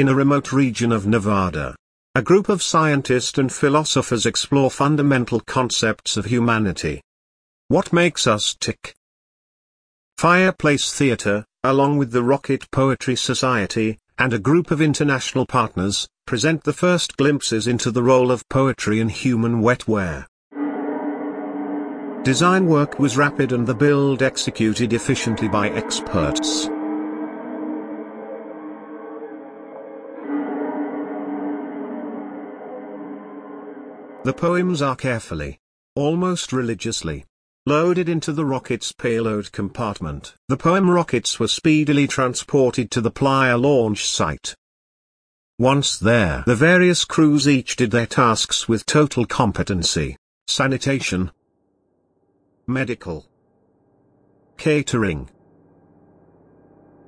In a remote region of Nevada, a group of scientists and philosophers explore fundamental concepts of humanity. What makes us tick? Fireplace Theatre, along with the Rocket Poetry Society, and a group of international partners, present the first glimpses into the role of poetry in human wetware. Design work was rapid and the build executed efficiently by experts. The poems are carefully, almost religiously, loaded into the rocket's payload compartment. The poem rockets were speedily transported to the Playa launch site. Once there, the various crews each did their tasks with total competency. Sanitation, medical, catering,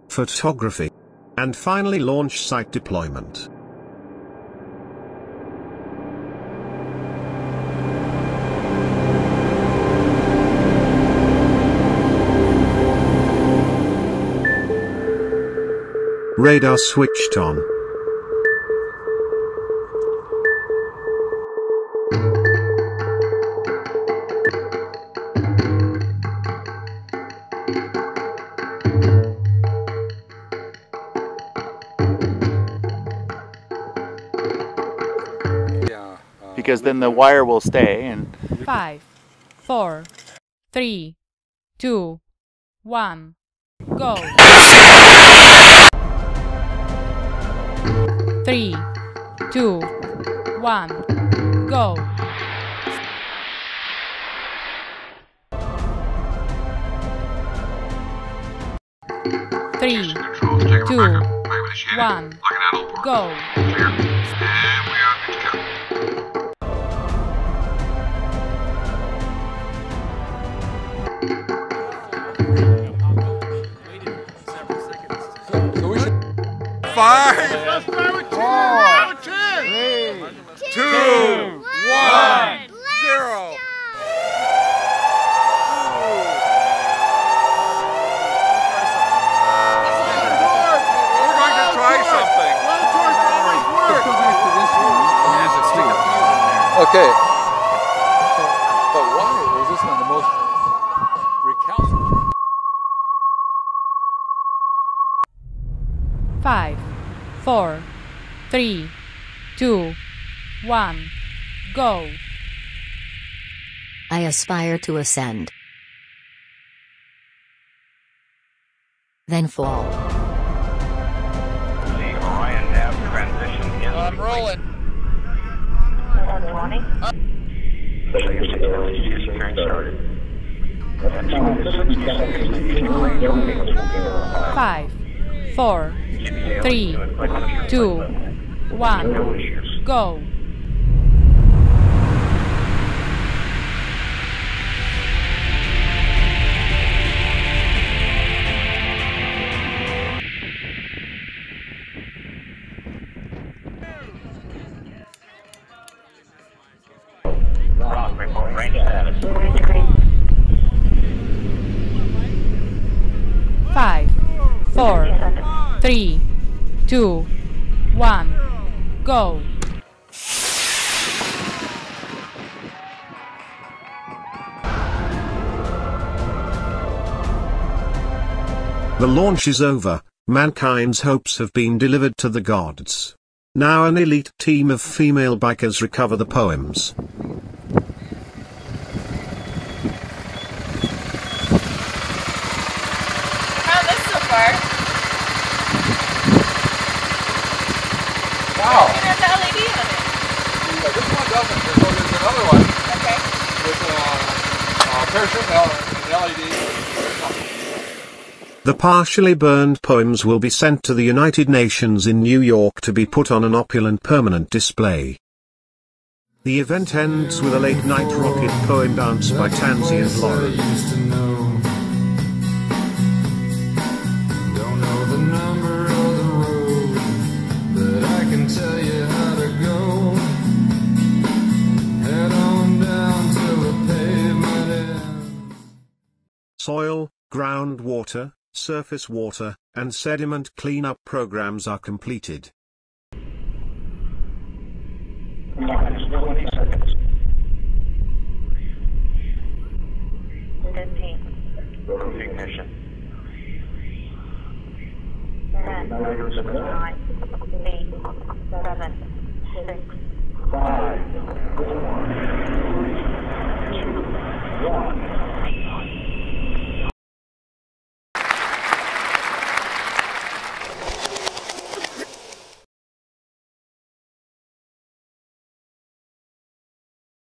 photography, and finally launch site deployment. Radar switched on. Yeah. because then the wire will stay and Five, four, three, two, one, go. Three, two, one, go. Three, two, one, go. So we should. Five, four, three, two, one, zero. Okay. But why this one the most recalcitrant? Five, four, three, two, one, go. I aspire to ascend. Then fall. The Orion nav transition is I'm rolling. securing started. Five, four, three, two, one, go. Five, four, three, two, one, go. The launch is over, mankind's hopes have been delivered to the gods. Now an elite team of female bikers recover the poems. Found this so far. Wow. It has the LED on it. Yeah, this one doesn't. So there's another one Okay. with uh, uh, parachute and LED. The partially burned poems will be sent to the United Nations in New York to be put on an opulent permanent display. The event ends with a late night rocket poem dance by Tansy and Lauren. Soil, groundwater, surface water, and sediment cleanup programs are completed. Minus 20 seconds. 15, Road ignition. 10, Nine 9, 8, 7, 6, Five, four, three, two, one.